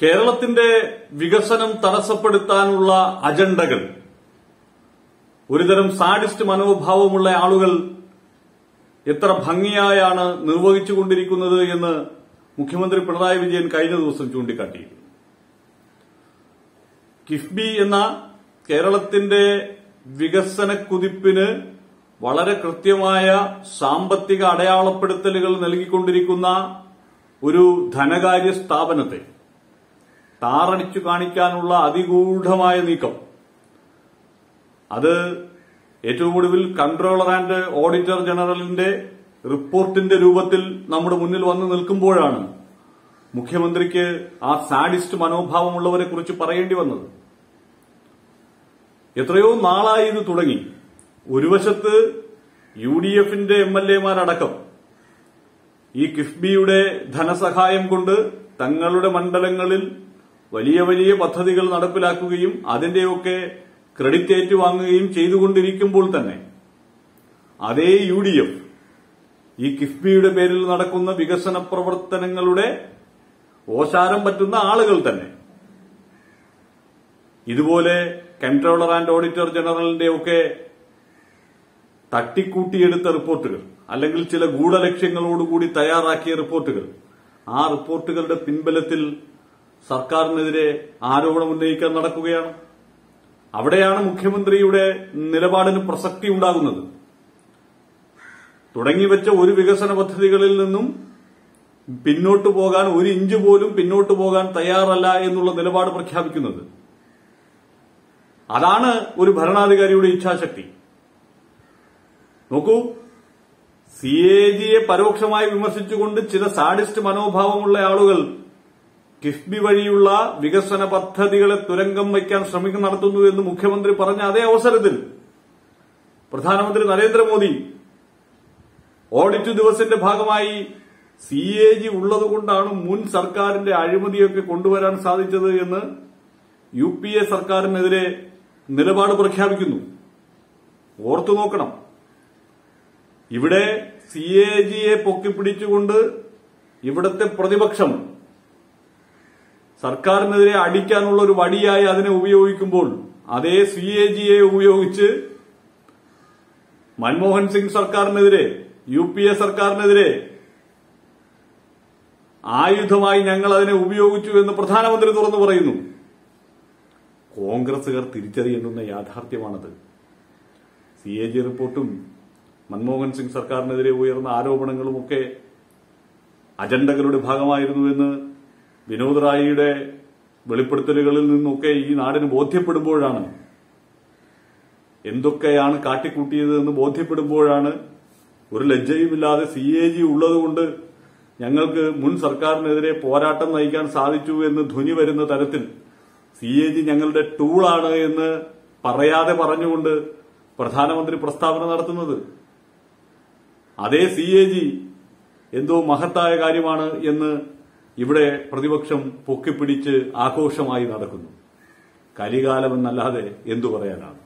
കേരളത്തിന്റെ വികസനം തടസ്സപ്പെടുത്താനുള്ള അജണ്ടകൾ ഒരുതരം സാഡിസ്റ്റ് മനോഭാവമുള്ള ആളുകൾ എത്ര ഭംഗിയായാണ് നിർവഹിച്ചുകൊണ്ടിരിക്കുന്നത് എന്ന് മുഖ്യമന്ത്രി പിണറായി വിജയൻ കഴിഞ്ഞ ദിവസം ചൂണ്ടിക്കാട്ടിയിരുന്നു. കിഫ്ബി എന്ന കേരളത്തിന്റെ വികസന കുതിപ്പിന് വളരെ കൃത്യമായ സാമ്പത്തിക അടയാളപ്പെടുത്തലുകൾ നൽകിക്കൊണ്ടിരിക്കുന്ന ഒരു ധനകാര്യ സ്ഥാപനത്തെ താറടിച്ചു കാണിക്കാനുള്ള അതിഗൂഢമായ നീക്കം. അത് ഏറ്റവും ഒടുവിൽ കൺട്രോളർ ആൻഡ് ഓഡിറ്റർ ജനറലിന്റെ റിപ്പോർട്ടിന്റെ രൂപത്തിൽ നമ്മുടെ മുന്നിൽ വന്നു നിൽക്കുമ്പോഴാണ് മുഖ്യമന്ത്രിക്ക് ആ സാഡിസ്റ്റ് മനോഭാവമുള്ളവരെ കുറിച്ച് പറയേണ്ടി വന്നത്. എത്രയോ നാളായി ഇത് തുടങ്ങി. ഒരു വശത്ത് യു ഡി എഫിന്റെ എം എൽ എമാരടക്കം ഈ കിഫ്ബിയുടെ ധനസഹായം കൊണ്ട് തങ്ങളുടെ മണ്ഡലങ്ങളിൽ വലിയ വലിയ പദ്ധതികൾ നടപ്പിലാക്കുകയും അതിന്റെയൊക്കെ ക്രെഡിറ്റ് ഏറ്റുവാങ്ങുകയും ചെയ്തുകൊണ്ടിരിക്കുമ്പോൾ തന്നെ അതേ യു ഡി എഫ് ഈ കിഫ്ബിയുടെ പേരിൽ നടക്കുന്ന വികസന പ്രവർത്തനങ്ങളുടെ ഓശാരം പറ്റുന്ന ആളുകൾ തന്നെ. ഇതുപോലെ കൺട്രോളർ ആൻഡ് ഓഡിറ്റർ ജനറലിന്റെ ഒക്കെ തട്ടിക്കൂട്ടിയെടുത്ത റിപ്പോർട്ടുകൾ അല്ലെങ്കിൽ ചില ഗൂഢലക്ഷ്യങ്ങളോടുകൂടി തയ്യാറാക്കിയ റിപ്പോർട്ടുകൾ ആ റിപ്പോർട്ടുകളുടെ പിൻബലത്തിൽ സർക്കാരിനെതിരെ ആരോപണം ഉന്നയിക്കാൻ നടക്കുകയാണ്. അവിടെയാണ് മുഖ്യമന്ത്രിയുടെ നിലപാടിന് പ്രസക്തി ഉണ്ടാകുന്നത്. തുടങ്ങിവെച്ച ഒരു വികസന പദ്ധതികളിൽ നിന്നും പിന്നോട്ട് പോകാൻ ഒരു ഇഞ്ച് പോലും പിന്നോട്ട് പോകാൻ തയ്യാറല്ല എന്നുള്ള നിലപാട് പ്രഖ്യാപിക്കുന്നത്. അതാണ് ഒരു ഭരണാധികാരിയുടെ ഇച്ഛാശക്തി. നോക്കൂ സി എ ജിയെ പരോക്ഷമായി വിമർശിച്ചുകൊണ്ട് ചില സാഡിസ്റ്റ് മനോഭാവമുള്ള ആളുകൾ കിഫ്ബി വഴിയുള്ള വികസന പദ്ധതികളെ തുരങ്കം വയ്ക്കാൻ ശ്രമിക്കും നടത്തുന്നു എന്ന് മുഖ്യമന്ത്രി പറഞ്ഞ അതേ അവസരത്തിൽ പ്രധാനമന്ത്രി നരേന്ദ്രമോദി ഓഡിറ്റ് ദിവസത്തിന്റെ ഭാഗമായി സി എ ജി ഉള്ളതുകൊണ്ടാണ് മുൻ സർക്കാരിന്റെ അഴിമതിയൊക്കെ കൊണ്ടുവരാൻ സാധിച്ചത് എന്ന് യു പി എ സർക്കാരിനെതിരെ നിലപാട് പ്രഖ്യാപിക്കുന്നു. ഓർത്തു നോക്കണം. ഇവിടെ സി എ ജിയെ പൊക്കിപ്പിടിച്ചുകൊണ്ട് ഇവിടത്തെ പ്രതിപക്ഷം സർക്കാരിനെതിരെ അടിക്കാനുള്ള ഒരു വടിയായി അതിനെ ഉപയോഗിക്കുമ്പോൾ അതേ സി എ ജിയെ ഉപയോഗിച്ച് മൻമോഹൻ സിംഗ് സർക്കാരിനെതിരെ യു പി എ സർക്കാരിനെതിരെ ആയുധമായി ഞങ്ങൾ അതിനെ ഉപയോഗിച്ചു എന്ന് പ്രധാനമന്ത്രി തുറന്നു പറയുന്നു. കോൺഗ്രസുകാർ തിരിച്ചറിയേണ്ടുന്ന യാഥാർത്ഥ്യമാണത്. സി എ ജി റിപ്പോർട്ടും മൻമോഹൻ സിംഗ് സർക്കാരിനെതിരെ ഉയർന്ന ആരോപണങ്ങളുമൊക്കെ അജണ്ടകളുടെ ഭാഗമായിരുന്നുവെന്ന് വിനോദ് റായിയുടെ വെളിപ്പെടുത്തലുകളിൽ നിന്നൊക്കെ ഈ നാടിന് ബോധ്യപ്പെടുമ്പോഴാണ് എന്തൊക്കെയാണ് കാട്ടിക്കൂട്ടിയത് എന്ന് ബോധ്യപ്പെടുമ്പോഴാണ് ഒരു ലജ്ജയുമില്ലാതെ സി എ ജി ഉള്ളതുകൊണ്ട് ഞങ്ങൾക്ക് മുൻ സർക്കാരിനെതിരെ പോരാട്ടം നയിക്കാൻ സാധിച്ചു എന്ന് ധ്വനി വരുന്ന തരത്തിൽ സി എ ജി ഞങ്ങളുടെ ടൂളാണ് എന്ന് പറയാതെ പറഞ്ഞുകൊണ്ട് പ്രധാനമന്ത്രി പ്രസ്താവന നടത്തുന്നത്. അതേ സി എ ജി എന്തോ മഹത്തായ കാര്യമാണ് എന്ന് ഇവിടെ പ്രതിപക്ഷം പൊക്കിപ്പിടിച്ച് ആഘോഷമായി നടക്കുന്നു. കലികാലമെന്നല്ലാതെ എന്തു പറയാനാണ്?